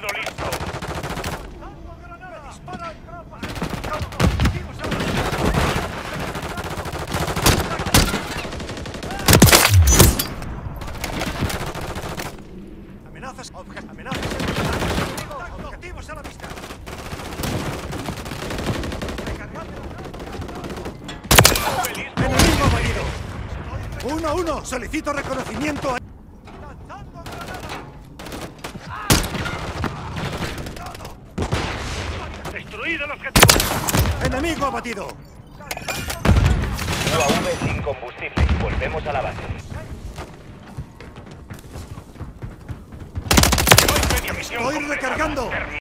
Aliado listo. Amenazas, obje amenazas, objetivos, a la vista. Enemigo marido. Uno, uno, solicito reconocimiento a... ¡Destruido el objetivo! Enemigo abatido. UAV sin combustible. Volvemos a la base. Estoy recargando.